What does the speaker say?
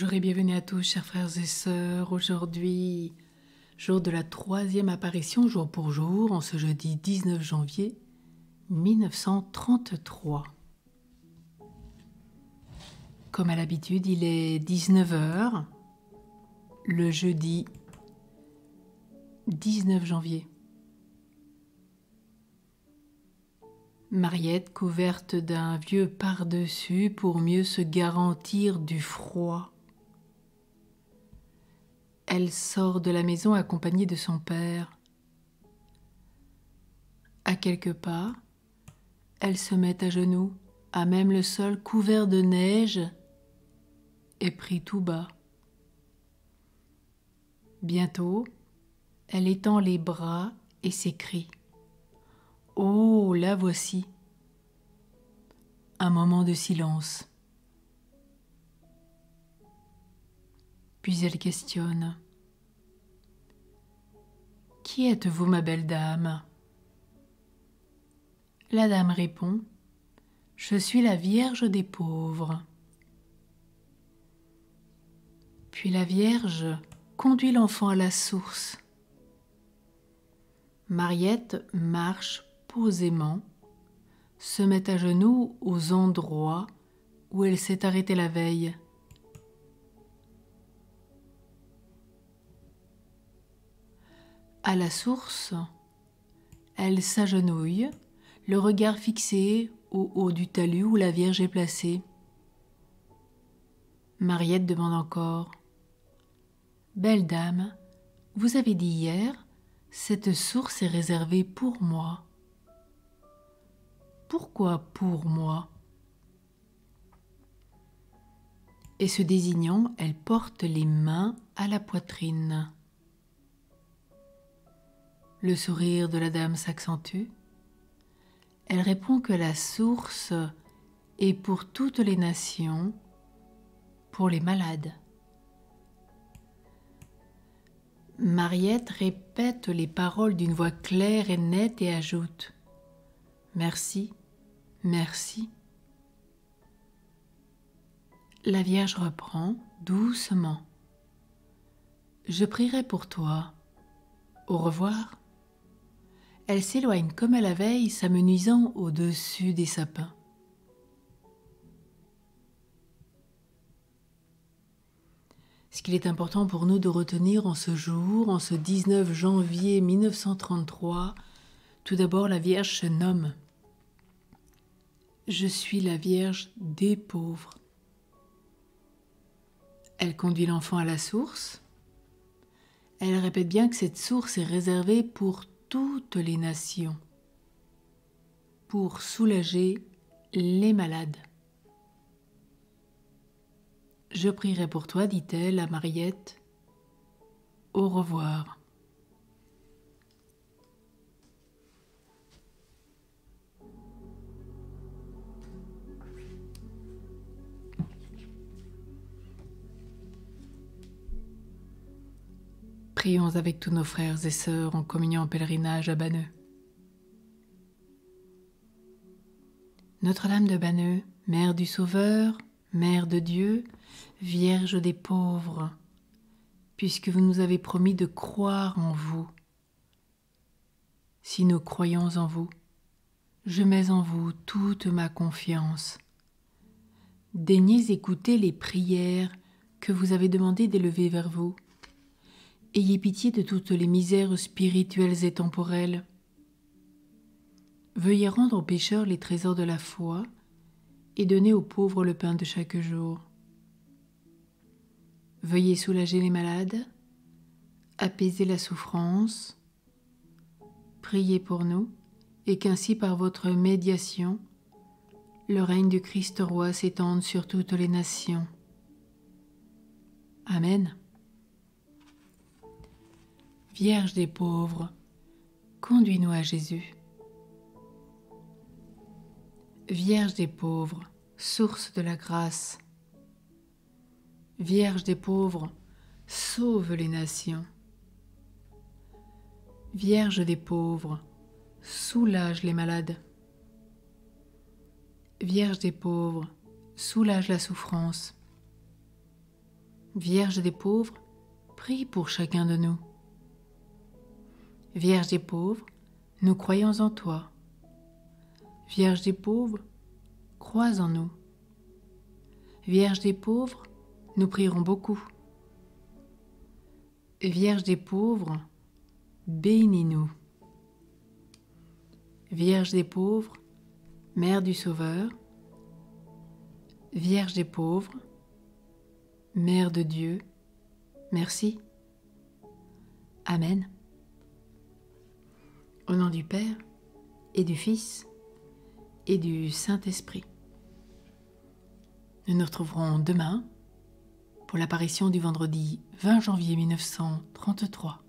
Bonjour et bienvenue à tous, chers frères et sœurs. Aujourd'hui, jour de la troisième apparition, jour pour jour, en ce jeudi 19 janvier 1933. Comme à l'habitude, il est 19h, le jeudi 19 janvier. Mariette couverte d'un vieux par-dessus pour mieux se garantir du froid. Elle sort de la maison accompagnée de son père. À quelques pas, elle se met à genoux, à même le sol couvert de neige, et prit tout bas. Bientôt, elle étend les bras et s'écrie. Oh, la voici. Un moment de silence. Puis elle questionne. Qui êtes-vous, ma belle dame? La dame répond. Je suis la Vierge des pauvres. Puis la Vierge conduit l'enfant à la source. Mariette marche posément, se met à genoux aux endroits où elle s'est arrêtée la veille. À la source, elle s'agenouille, le regard fixé au haut du talus où la Vierge est placée. Mariette demande encore Belle dame, vous avez dit hier, cette source est réservée pour moi. Pourquoi pour moi? Et se désignant, elle porte les mains à la poitrine. Le sourire de la dame s'accentue. Elle répond que la source est pour toutes les nations, pour les malades. Mariette répète les paroles d'une voix claire et nette et ajoute Merci, Merci. La Vierge reprend doucement. Je prierai pour toi. Au revoir. Elle s'éloigne comme à la veille, s'amenuisant au-dessus des sapins. Ce qu'il est important pour nous de retenir en ce jour, en ce 19 janvier 1933, tout d'abord la Vierge se nomme. Je suis la Vierge des pauvres. Elle conduit l'enfant à la source. Elle répète bien que cette source est réservée pour toutes les nations, pour soulager les malades. Je prierai pour toi, dit-elle à Mariette. Au revoir. Prions avec tous nos frères et sœurs en communion en pèlerinage à Banneux. Notre-Dame de Banneux, Mère du Sauveur, Mère de Dieu, Vierge des pauvres, puisque vous nous avez promis de croire en vous. Si nous croyons en vous, je mets en vous toute ma confiance. Daignez écouter les prières que vous avez demandé d'élever vers vous Ayez pitié de toutes les misères spirituelles et temporelles. Veuillez rendre aux pécheurs les trésors de la foi et donner aux pauvres le pain de chaque jour. Veuillez soulager les malades, apaiser la souffrance, priez pour nous et qu'ainsi par votre médiation, le règne du Christ roi s'étende sur toutes les nations. Amen. Vierge des pauvres, conduis-nous à Jésus. Vierge des pauvres, source de la grâce. Vierge des pauvres, sauve les nations. Vierge des pauvres, soulage les malades. Vierge des pauvres, soulage la souffrance. Vierge des pauvres, prie pour chacun de nous. Vierge des pauvres, nous croyons en toi. Vierge des pauvres, crois en nous. Vierge des pauvres, nous prierons beaucoup. Vierge des pauvres, bénis-nous. Vierge des pauvres, Mère du Sauveur, Vierge des pauvres, Mère de Dieu, merci. Amen. Au nom du Père et du Fils et du Saint-Esprit. Nous nous retrouverons demain pour l'apparition du vendredi 20 janvier 1933.